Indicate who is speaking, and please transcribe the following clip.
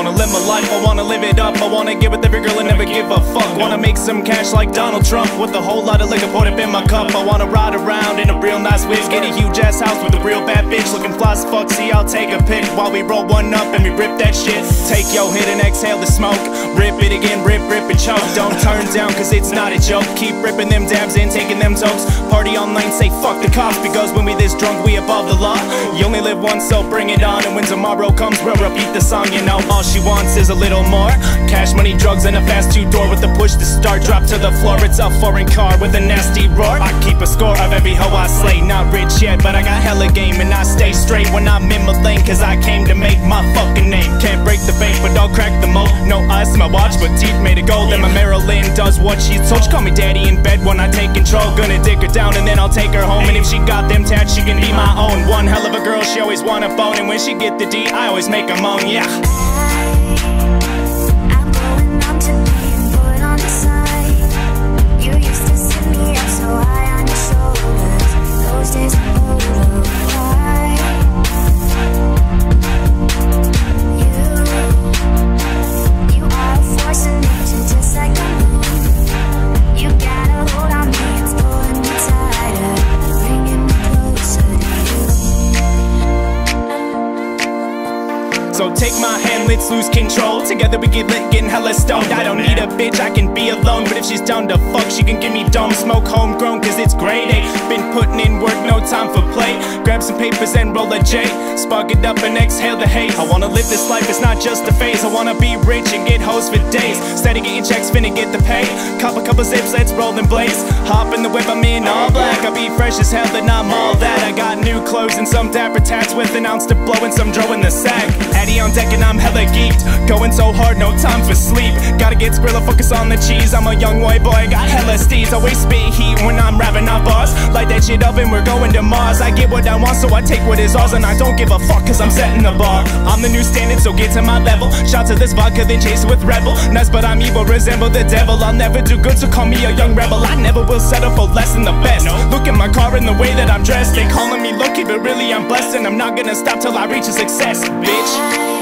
Speaker 1: live my life, I wanna live it up. I wanna get with every girl and never give a fuck. Wanna make some cash like Donald Trump with a whole lot of liquor poured up in my cup. I wanna ride around in a real nice whiz, get a huge ass house with a real bad bitch. Looking fly as fuck, see, I'll take a pic while we roll one up and we rip that shit. Take yo hit and exhale the smoke. Rip it again, rip, rip and choke. Don't turn down, cause it's not a joke. Keep ripping them dabs and taking them tokes. Party night, say fuck the cops, because when we this drunk, we above the law. You only live once, so bring it on. And when tomorrow comes, we'll repeat the song, you know. All she wants is a little more. Cash, money, drugs, and a fast two door with the push to start. Drop to the floor, it's a foreign car with a nasty roar. I keep a score of every hoe I slay. Not rich yet, but I got hella game, and I stay straight when I'm in my lane, cause I came to make my fucking name. Can't break the bank, but I'll crack the mold. No ice my watch, but teeth made of gold. And my Marilyn does what she's told. She call me daddy in bed when I take control. Gonna dig her down and then I'll take her home. And if she got them tats, she can be my own. One hell of a girl, she always want a phone. And when she get the D, I always make her moan, yeah.
Speaker 2: So
Speaker 1: take my hand, let's lose control. Together we get lit, getting hella stoned. I don't need a bitch, I can be alone. But if she's down to fuck, she can give me dome. Smoke homegrown, cause it's grade A. Been putting in work, no time for play. Grab some papers and roll a J. Spark it up and exhale the haze. I wanna live this life, it's not just a phase. I wanna be rich and get hoes for days. Steady getting checks, finna get the pay. Cop a couple zips, let's roll and blaze. Hop in the whip, I'm in all black. I be fresh as hell, then I'm all that. New clothes and some dapper tats with an ounce to blow and some dro in the sack. Addy on deck and I'm hella geeked. Going so hard, no time for sleep. Gotta get Skrilla, focus on the cheese. I'm a young white boy, got hella steeds. Always spit heat when I'm rapping our bars. Light that shit up and we're going to Mars. I get what I want, so I take what is ours. And I don't give a fuck, cause I'm setting the bar. I'm the new standard, so get to my level. Shout to this vodka, then chase it with rebel. Nice, but I'm evil, resemble the devil. I'll never do good, so call me a young rebel. I never will settle for less than the best. Look at my car and the way that I'm dressed. They calling me lucky, but really I'm blessed. And I'm not gonna stop till I reach a success, bitch.